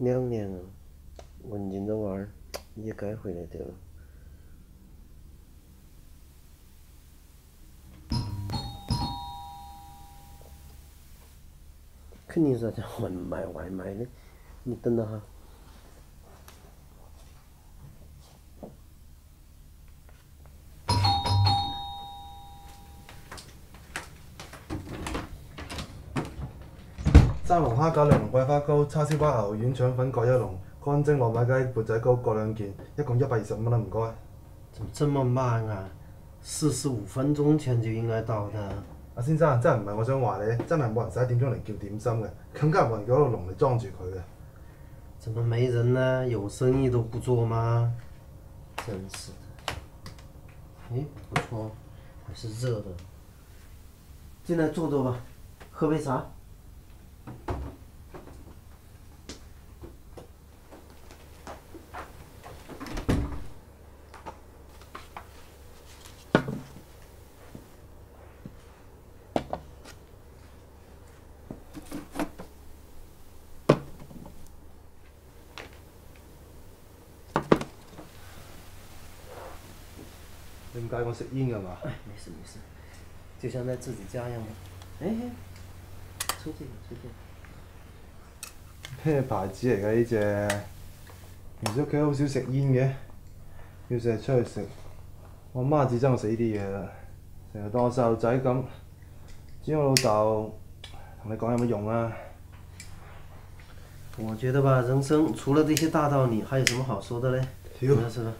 两年了，文静的娃儿也该回来得了。肯定是在外卖外卖的，你等着哈。生龍蝦餃、檸檬桂花糕、叉燒包牛丸、腸粉各一籠，乾蒸糯米雞、缽仔糕各兩件，一共一百二十五蚊啦，唔該。怎麼這麼慢啊？四十五分鐘前就應該到的。阿先生，真係唔係我想話你，真係冇人十一點鐘嚟叫點心嘅，更加冇人叫個籠嚟裝住佢嘅。怎麼沒人呢？有生意都不做嗎？真是的。哎，不錯，還是熱的。進來坐坐吧，喝杯茶。你唔介意我食煙㗎嘛？哎，沒事沒事，就像在自己家一樣嘛。哎，出這個出這個。咩牌子嚟㗎呢只？平時屋企好少食煙嘅，要成日出去食。我媽至憎我食呢啲嘢啦，成日當我細路仔咁。至於我老豆，同你講有乜用啊？我覺得吧，人生除了這些大道理，還有什麼好說的嘞？屌是吧是吧？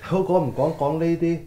好講唔講講呢啲，你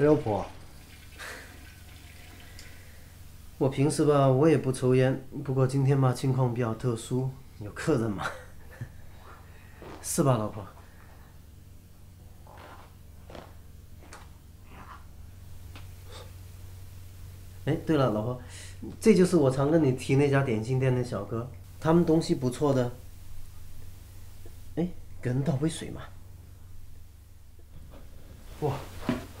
你老婆？我平时吧，我也不抽烟，不过今天吧情况比较特殊，有客人嘛，是吧，老婆？哎，对了，老婆，这就是我常跟你提那家点心店的小哥，他们东西不错的。哎，给人倒杯水嘛。哇！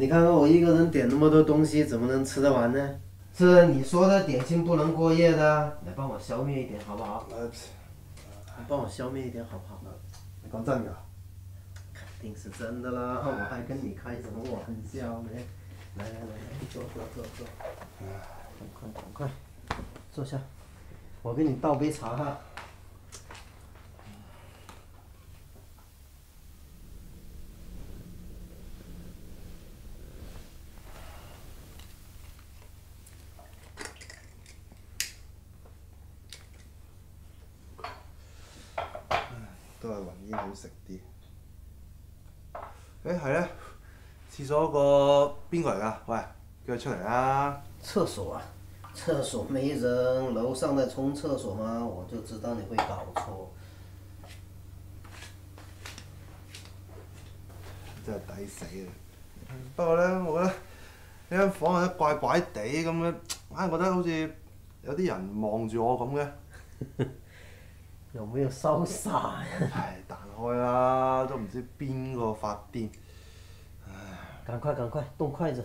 你看看我一个人点那么多东西，怎么能吃得完呢？是你说的点心不能过夜的，来帮我消灭一点好不好？你帮我消灭一点好不好？你講真㗎？肯定是真的啦，我还跟你开什么玩笑呢？來來來來，坐坐坐坐，赶快赶快，坐下，我给你倒杯茶哈。都係雲煙好食啲。誒係咧，廁所嗰個邊個嚟㗎？喂，叫佢出嚟啊！廁所啊，廁所沒人，樓上在沖廁所嗎？我就知道你會搞錯。真係抵死啊！不過咧，我覺得呢間房係怪怪地咁樣，硬係覺得好似有啲人望住我咁嘅。有沒有燒灑呀？唉，彈開啦，都唔知邊個發癲。唉，赶快赶快动筷子。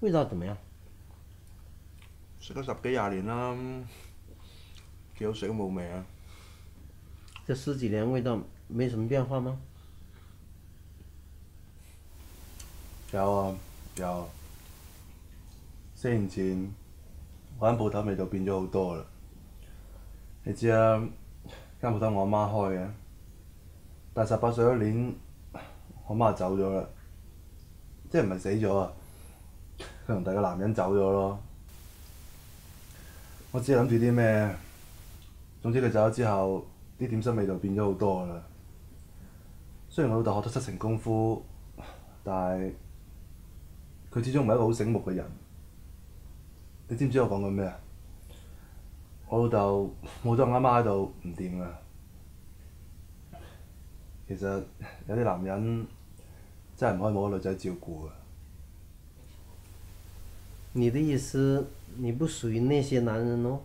味道怎么样？食咗十幾廿年啦，幾好食都冇味啊！这十几年味道没什么变化吗？有啊有。四年前我間鋪頭味道變咗好多啦。你知啊，間鋪頭我阿媽開嘅，但係十八歲嗰年，我媽就走咗啦，即係唔係死咗啊？佢同第二個男人走咗咯。我只係諗住啲咩，總之佢走咗之後，啲點心味道變咗好多啦。雖然我老豆學得七成功夫，但係佢始終唔係一個好醒目嘅人。你知唔知我講緊咩啊？我老豆冇咗我阿媽喺度唔掂啊！其實有啲男人真係唔可以冇個女仔照顧啊！你的意思，你不屬於那些男人咯？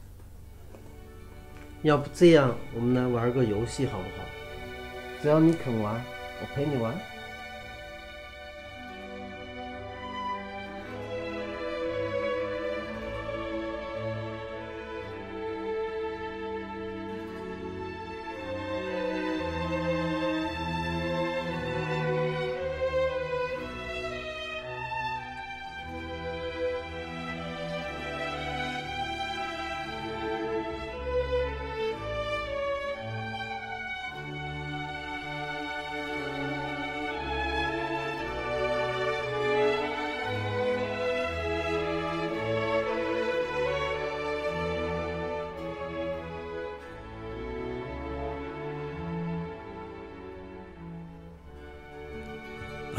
要不这样，我们来玩个游戏好不好？只要你肯玩，我陪你玩。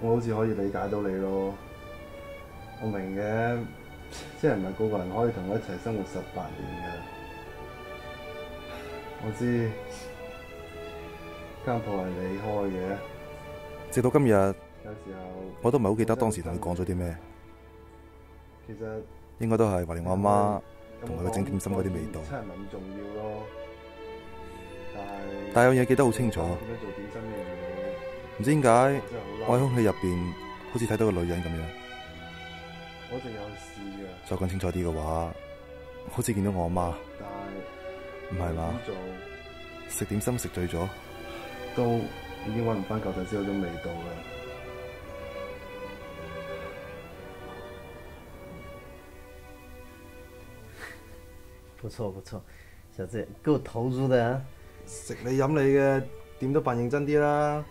我好似可以理解到你咯，我明嘅，即係唔係個個人可以同我一齊生活十八年嘅。我知間鋪係你開嘅，直到今日，有時候我都唔係好記得當時同佢講咗啲咩。其實應該都係懷念我阿媽同佢嘅整點心嗰啲味道。真係唔係咁重要咯，但係但係有嘢記得好清楚。點樣做點心呢樣嘢？唔知點解，我喺空氣入邊好似睇到個女人咁樣。我仲有事嘅。再講清楚啲嘅話，好似見到我阿媽。但係唔係嘛？食點心食醉咗，都已經揾唔翻舊陣時嗰種味道啦。不錯不錯，小姐夠投入的啊！食你飲你嘅，點都扮認真啲啦。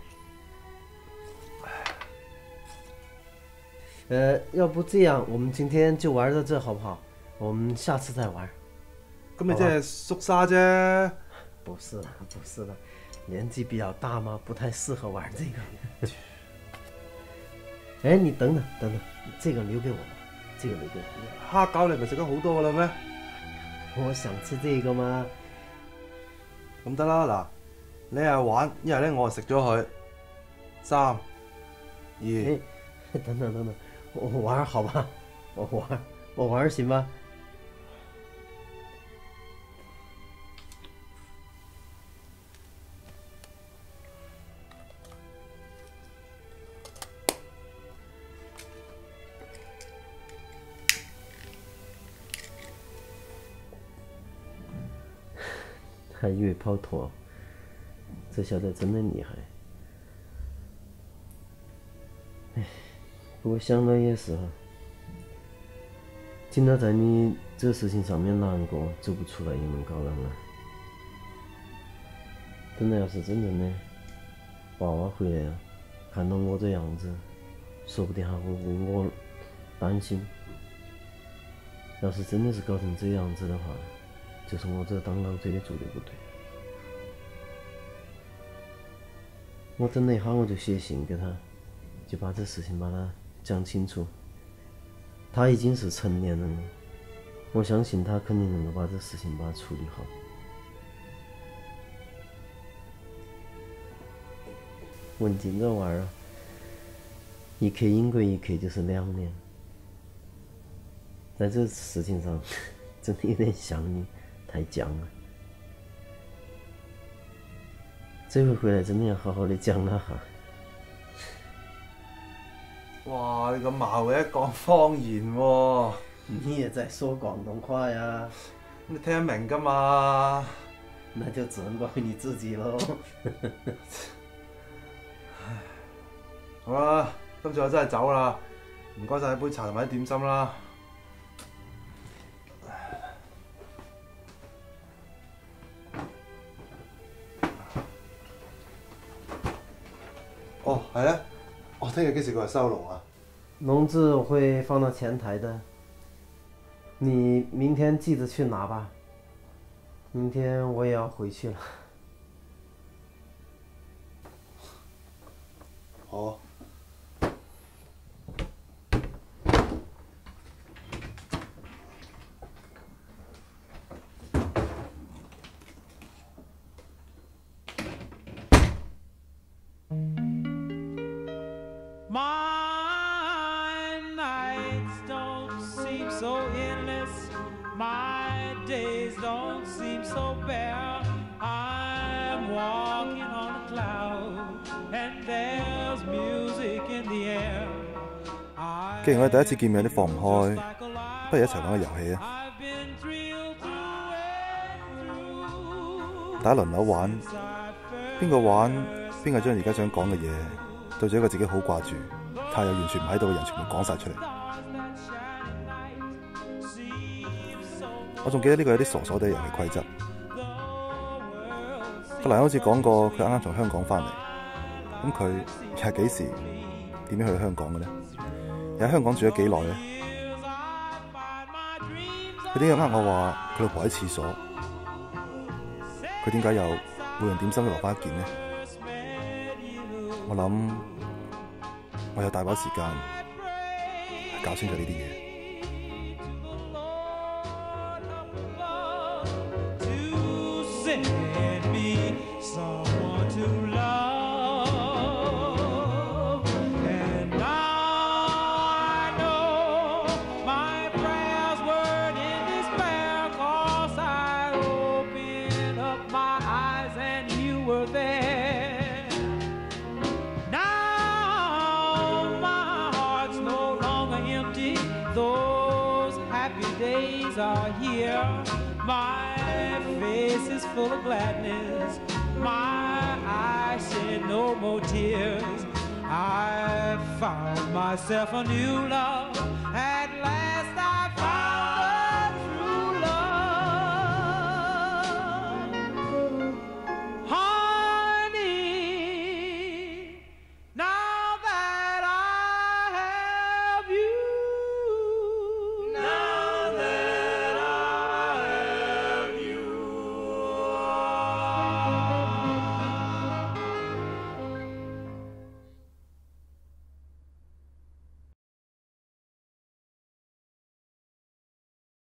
呃，要不这样，我们今天就玩到这好不好？我们下次再玩。咁你即係縮沙啫？不是啦，不是啦，年纪比较大嘛，不太适合玩这个。哎，你等等等等，这个留给我，这个留给我。蝦餃你咪食咗好多噶啦咩？我想吃這個嘛。咁得啦，嗱，你係玩，一係咧我食咗佢。三、二，等等 等等。我玩好吧，我玩，我玩行吧？还以为跑脱，这小子真的厉害。我想了也是哈，经常在你这事情上面难过，走不出来也能搞啷个？等到要是真正的娃娃回来了，看到我这样子，说不定还会为我担心。要是真的是搞成这样子的话，就是我这当老贼的做的不对。我等了一下，我就写信给他，就把这事情把他讲清楚。他已经是成年人了，我相信他肯定能够把这事情把它处理好。文静这娃儿，一刻英国一刻就是两年，在这事情上 真的有点像你，太犟了。这回回来真的要好好的讲了哈。哇！你咁矛嘅講方言喎，你也在说广东话呀？你聽得明噶嘛？那就只能怪你自己咯。好啦，今次我真係走啦，唔該晒一杯茶同埋啲點心啦。哦，係咧，我聽日幾時過嚟收籠啊？笼子我会放到前台的，你明天记得去拿吧。明天我也要回去了。好。So endless. My days don't seem so bare. I'm walking on a cloud, and there's music in the air. 既然我哋第一次見面有啲放唔開，不如一齊玩個遊戲啊.大家輪流玩，邊個玩邊個將而家想講嘅嘢對住一個自己好掛住，但又完全唔喺度嘅人全部講晒出嚟。我仲記得呢個有啲傻傻地嘅遊戲規則。個男好似講過，佢啱啱從香港翻嚟，咁佢又係幾時點樣去香港嘅呢？又喺香港住咗幾耐呢？佢點解呃我話佢老婆喺廁所？佢點解又每人點心都留翻一件呢？我諗我有大把時間搞清楚呢啲嘢。Days are here. My face is full of gladness. My eyes shed no more tears. I found myself a new love.